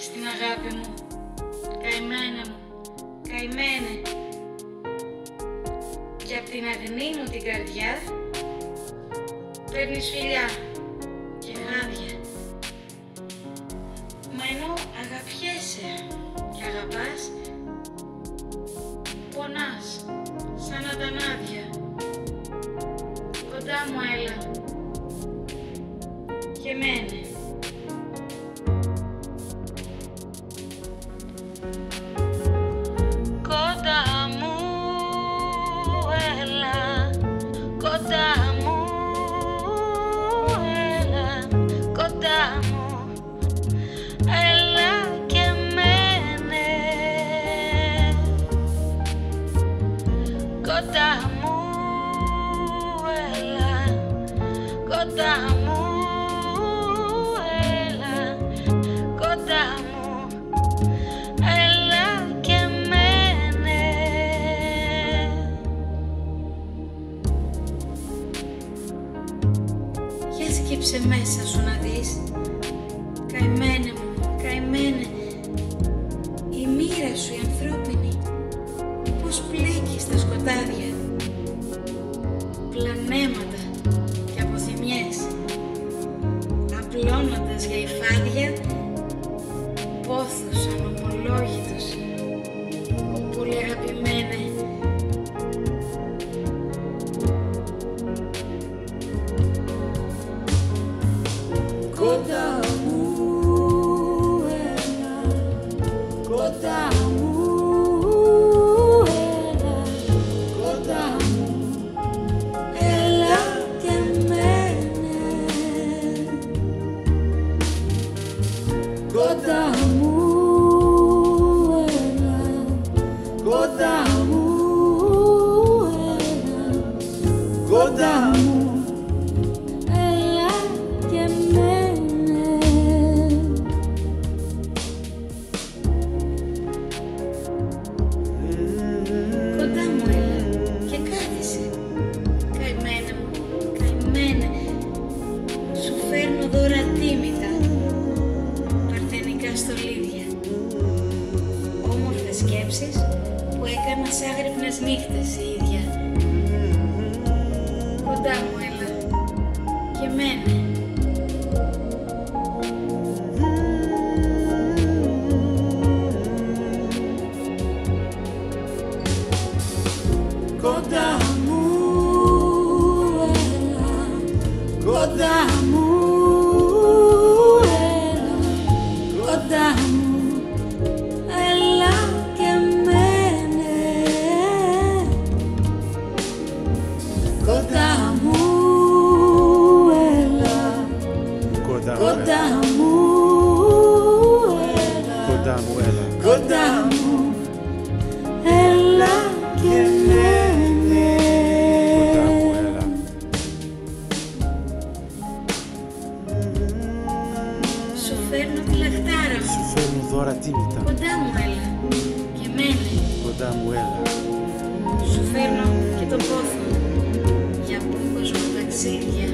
την έχεις την αγάπη μου, καημένα μου, καημένε. Και απ' την αγνή μου την καρδιά παίρνεις φιλιά και χάδια. Μα ενώ αγαπιέσαι και αγαπάς, πονάς σαν ατανάδια. Κοντά μου έλα Για σκύψε μέσα σου να δεις. Καημένε κοντά μου έλα, κοντά μου έλα και μένε. Κοντά μου έλα και κάθισε. Καημένα μου, καημένε. Σου φέρνω δώρα τίμητα. Παρθενικά στολίδια. Όμορφες σκέψεις που έκανα σε άγρυπνες νύχτες η ίδια. Κοντά μου έλα και μένε. Κοντά μου, έλα. κοντά μου έλα, Κοντά μου, έλα. κοντά μου έλα και μένε. Κοντά μου, έλα. Σου φέρνω τη λαχτάρα μου. Σου φέρνω δώρα τίμητα. Κοντά μου έλα και μένε. Κοντά μου, έλα. Σου φέρνω και το πόθο για απόκοσμο ταξίδια.